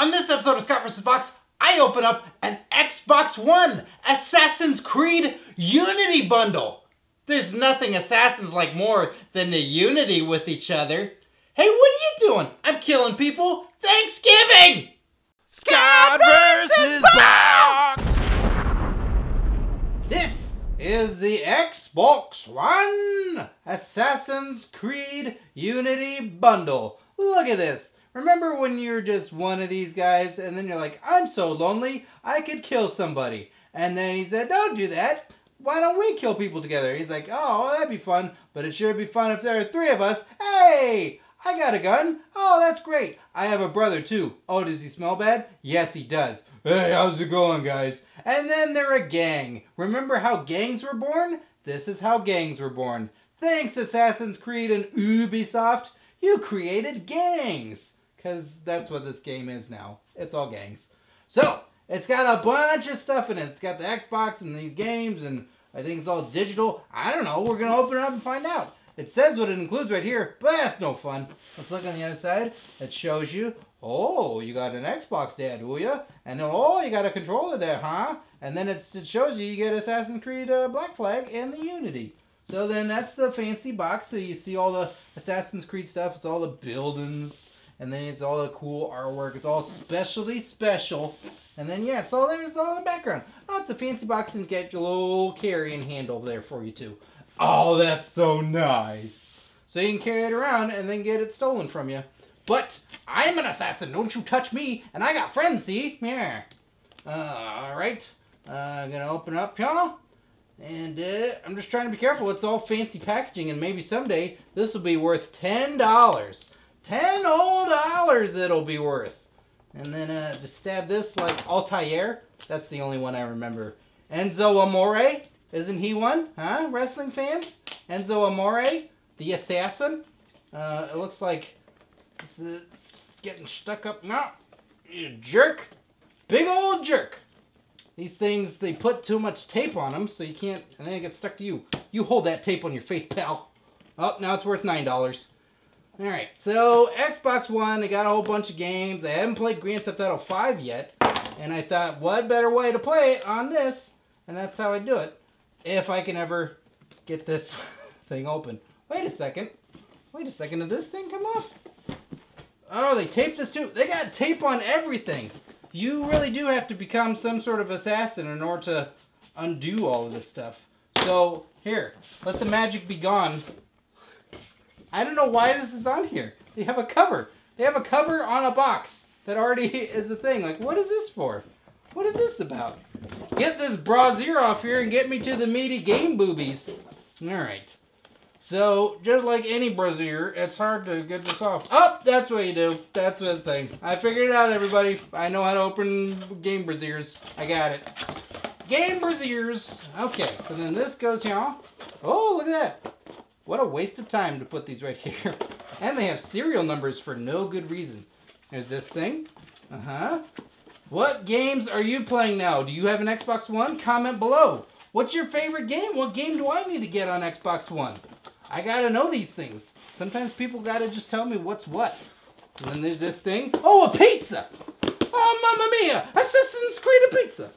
On this episode of Scott vs. Box, I open up an Xbox One Assassin's Creed Unity bundle. There's nothing Assassins like more than the unity with each other. Hey, what are you doing? I'm killing people. Thanksgiving! Scott vs. Box! This is the Xbox One Assassin's Creed Unity bundle. Look at this. Remember when you're just one of these guys and then you're like, I'm so lonely, I could kill somebody. And then he said, don't do that. Why don't we kill people together? He's like, oh, well, that'd be fun, but it sure be fun if there are three of us. Hey, I got a gun. Oh, that's great. I have a brother too. Oh, does he smell bad? Yes, he does. Hey, how's it going, guys? And then they're a gang. Remember how gangs were born? This is how gangs were born. Thanks, Assassin's Creed and Ubisoft. You created gangs because that's what this game is now. It's all gangs. So, it's got a bunch of stuff in it. It's got the Xbox and these games, and I think it's all digital. I don't know. We're going to open it up and find out. It says what it includes right here, but that's no fun. Let's look on the other side. It shows you, oh, you got an Xbox there, do you? And oh, you got a controller there, huh? And then it shows you you get Assassin's Creed uh, Black Flag and the Unity. So then that's the fancy box. So you see all the Assassin's Creed stuff. It's all the buildings and then it's all the cool artwork. It's all specialty special. And then, yeah, it's all there. It's all in the background. Oh, it's a fancy box and it's got your little carrying handle there for you, too. Oh, that's so nice. So you can carry it around and then get it stolen from you. But I'm an assassin. Don't you touch me. And I got friends, see? Yeah. Uh, all right. Uh, I'm going to open up, y'all. And uh, I'm just trying to be careful. It's all fancy packaging, and maybe someday this will be worth $10. Ten old dollars it'll be worth. And then uh, stab this like Altair. That's the only one I remember. Enzo Amore. Isn't he one? Huh? Wrestling fans? Enzo Amore, the assassin. Uh, it looks like this is getting stuck up now. You jerk. Big old jerk. These things, they put too much tape on them, so you can't, and then it gets stuck to you. You hold that tape on your face, pal. Oh, now it's worth $9. Alright, so Xbox One, they got a whole bunch of games. I haven't played Grand Theft Auto 5 yet. And I thought, what better way to play it on this? And that's how I do it. If I can ever get this thing open. Wait a second. Wait a second, did this thing come off? Oh, they taped this too. They got tape on everything. You really do have to become some sort of assassin in order to undo all of this stuff. So, here, let the magic be gone. I don't know why this is on here. They have a cover. They have a cover on a box that already is a thing. Like, what is this for? What is this about? Get this brazier off here and get me to the meaty game boobies. Alright. So, just like any brazier, it's hard to get this off. Oh, that's what you do. That's the thing. I figured it out, everybody. I know how to open game braziers. I got it. Game braziers. Okay, so then this goes here. Oh, look at that. What a waste of time to put these right here. and they have serial numbers for no good reason. There's this thing. Uh-huh. What games are you playing now? Do you have an Xbox One? Comment below. What's your favorite game? What game do I need to get on Xbox One? I gotta know these things. Sometimes people gotta just tell me what's what. And then there's this thing. Oh, a pizza! Oh, mamma mia! Assassin's Creed a pizza!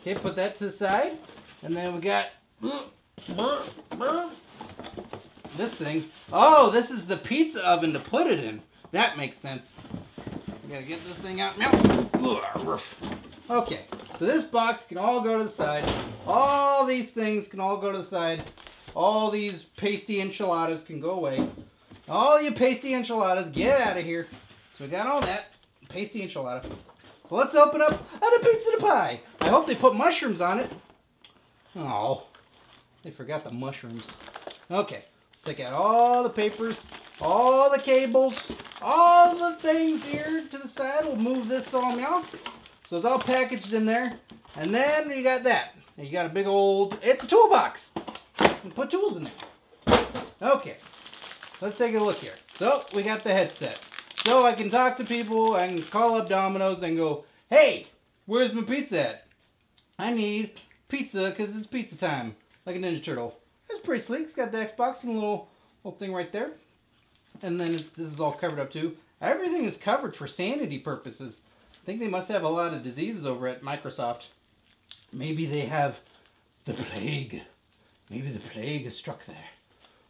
Okay, put that to the side. And then we got this thing. Oh, this is the pizza oven to put it in. That makes sense. I gotta get this thing out. Okay, so this box can all go to the side. All these things can all go to the side. All these pasty enchiladas can go away. All you pasty enchiladas, get out of here. So we got all that. Pasty enchilada. So let's open up a pizza to pie. I hope they put mushrooms on it. Oh, they forgot the mushrooms. Okay, Stick out all the papers, all the cables, all the things here to the side. We'll move this on off. So it's all packaged in there. And then you got that. You got a big old, it's a toolbox. Put tools in there. Okay, let's take a look here. So we got the headset. So I can talk to people, I can call up Domino's and go, hey, where's my pizza at? I need pizza because it's pizza time, like a Ninja Turtle. Pretty sleek. It's got the Xbox and a little, little thing right there. And then this is all covered up too. Everything is covered for sanity purposes. I think they must have a lot of diseases over at Microsoft. Maybe they have the plague. Maybe the plague has struck there.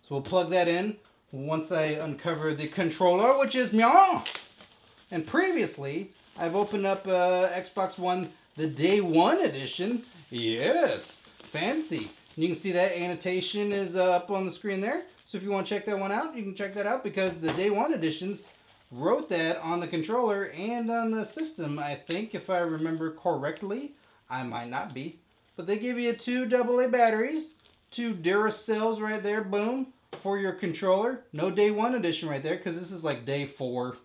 So we'll plug that in once I uncover the controller, which is meow. And previously, I've opened up uh, Xbox One, the Day One edition. Yes, fancy. You can see that annotation is uh, up on the screen there. So if you want to check that one out, you can check that out because the Day One editions wrote that on the controller and on the system, I think, if I remember correctly. I might not be. But they give you two AA batteries, two Duracells right there, boom, for your controller. No day one edition right there, because this is like day four,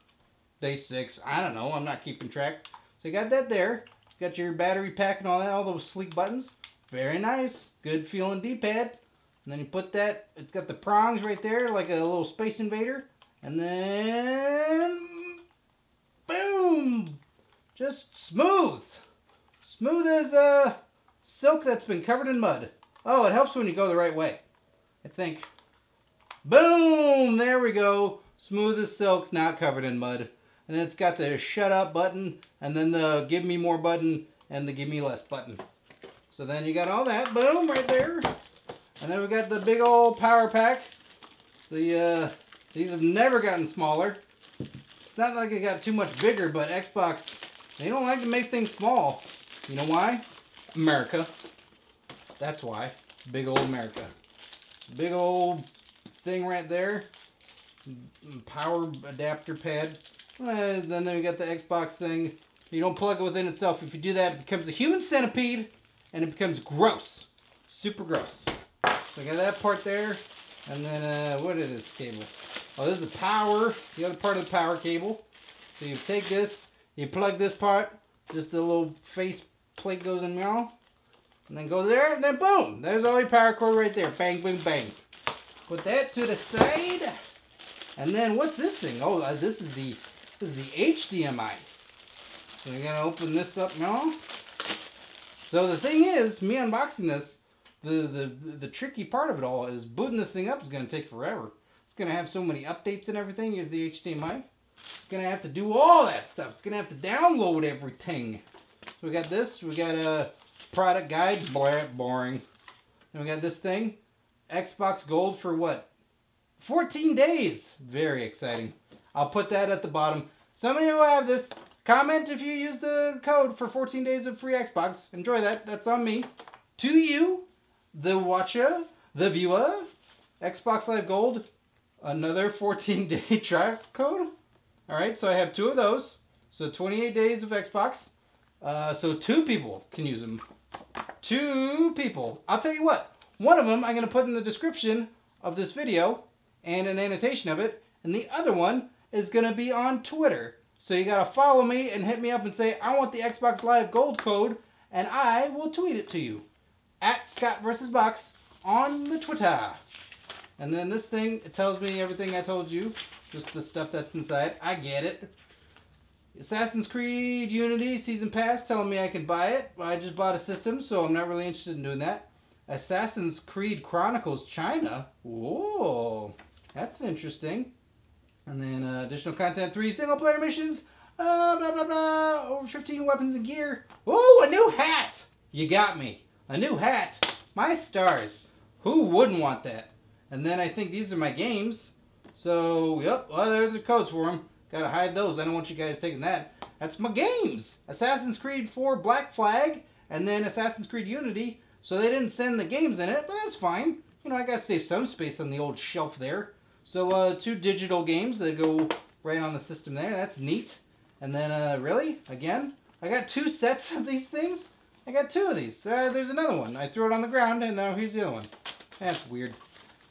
day six. I don't know, I'm not keeping track. So you got that there. Got your battery pack and all that, all those sleek buttons. Very nice. Good feeling D-pad. And then you put that, it's got the prongs right there, like a little Space Invader. And then, boom! Just smooth. Smooth as uh, silk that's been covered in mud. Oh, it helps when you go the right way. I think. Boom! There we go. Smooth as silk, not covered in mud. And then it's got the shut up button, and then the give me more button, and the give me less button. So then you got all that, boom, right there. And then we got the big old power pack. The uh, These have never gotten smaller. It's not like it got too much bigger, but Xbox, they don't like to make things small. You know why? America. That's why. Big old America. Big old thing right there. Power adapter pad. Uh, then we got the Xbox thing. You don't plug it within itself. If you do that, it becomes a human centipede and it becomes gross. Super gross. So I got that part there. And then, uh, what is this cable? Oh, this is the power, the other part of the power cable. So you take this, you plug this part, just the little face plate goes in there. And then go there, and then boom! There's all your power cord right there. Bang, bang, bang. Put that to the side. And then what's this thing? Oh, uh, this is the this is the HDMI. So you're gonna open this up now. So the thing is, me unboxing this, the, the the tricky part of it all is booting this thing up is gonna take forever. It's gonna have so many updates and everything. Here's the HDMI. It's gonna have to do all that stuff. It's gonna have to download everything. So we got this. We got a product guide. Boring. And we got this thing. Xbox Gold for what? 14 days. Very exciting. I'll put that at the bottom. Somebody who have this, comment if you use the code for 14 days of free Xbox. Enjoy that. That's on me. To you, the watcher, the viewer, Xbox Live Gold, another 14 day track code. All right, so I have two of those. So 28 days of Xbox. Uh, so two people can use them. Two people. I'll tell you what. One of them I'm going to put in the description of this video and an annotation of it. And the other one is going to be on Twitter. So you got to follow me and hit me up and say, I want the Xbox Live Gold code. And I will tweet it to you. At Scott vs. Box on the Twitter. And then this thing, it tells me everything I told you. Just the stuff that's inside. I get it. Assassin's Creed Unity Season Pass telling me I can buy it. I just bought a system, so I'm not really interested in doing that. Assassin's Creed Chronicles China. Whoa, that's interesting. And then uh, additional content, three single player missions. Uh, blah, blah, blah. Over 15 weapons and gear. Oh, a new hat. You got me. A new hat. My stars. Who wouldn't want that? And then I think these are my games. So, yep, well, there's the codes for them. Gotta hide those. I don't want you guys taking that. That's my games. Assassin's Creed 4 Black Flag, and then Assassin's Creed Unity. So they didn't send the games in it, but that's fine. You know, I gotta save some space on the old shelf there. So, uh, two digital games that go right on the system there. That's neat. And then, uh, really? Again? I got two sets of these things? I got two of these. Uh, there's another one. I threw it on the ground, and now here's the other one. That's weird.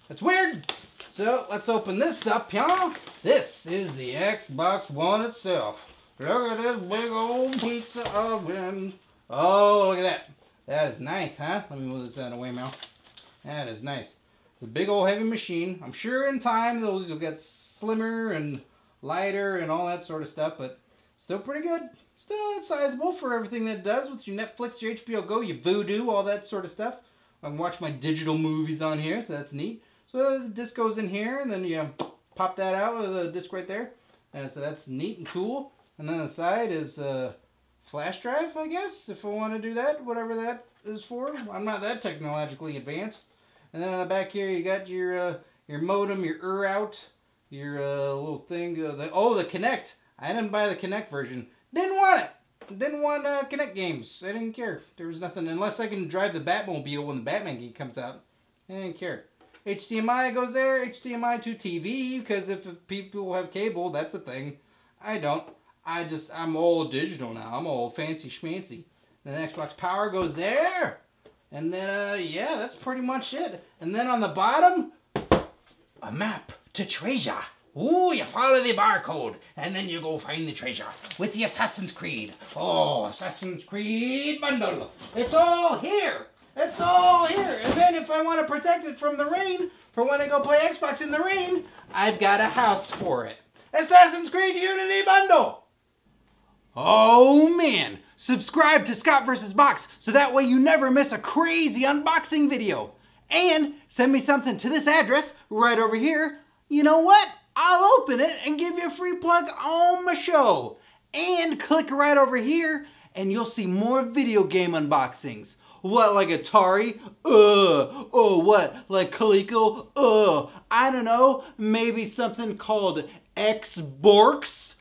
That's weird! So let's open this up, y'all. This is the Xbox One itself. Look at this big old pizza oven. Oh, look at that. That is nice, huh? Let me move this out of the way, Mel. That is nice. The big old heavy machine. I'm sure in time those will get slimmer and lighter and all that sort of stuff, but still pretty good. Still, it's sizable for everything that does with your Netflix, your HBO Go, your Vudu, all that sort of stuff. I can watch my digital movies on here, so that's neat. So the disc goes in here, and then you um, pop that out with the disc right there. And so that's neat and cool. And then the side is a flash drive, I guess, if I want to do that, whatever that is for. I'm not that technologically advanced. And then on the back here, you got your uh, your modem, your ER out, your uh, little thing. Uh, the, oh, the Kinect. I didn't buy the Kinect version. Didn't want it. Didn't want uh, Kinect games. I didn't care. There was nothing unless I can drive the Batmobile when the Batman game comes out. I didn't care. HDMI goes there. HDMI to TV because if people have cable, that's a thing. I don't. I just I'm all digital now. I'm all fancy schmancy. And the Xbox Power goes there. And then uh, yeah, that's pretty much it. And then on the bottom, a map to treasure. Ooh, you follow the barcode, and then you go find the treasure with the Assassin's Creed. Oh, Assassin's Creed bundle. It's all here. It's all here. And then if I want to protect it from the rain, for when I go play Xbox in the rain, I've got a house for it. Assassin's Creed Unity bundle. Oh man, subscribe to Scott vs. Box so that way you never miss a crazy unboxing video. And send me something to this address right over here. You know what? I'll open it and give you a free plug on my show. And click right over here and you'll see more video game unboxings. What, like Atari? Uh. Oh, what, like Coleco? Uh. I don't know. Maybe something called Xborks?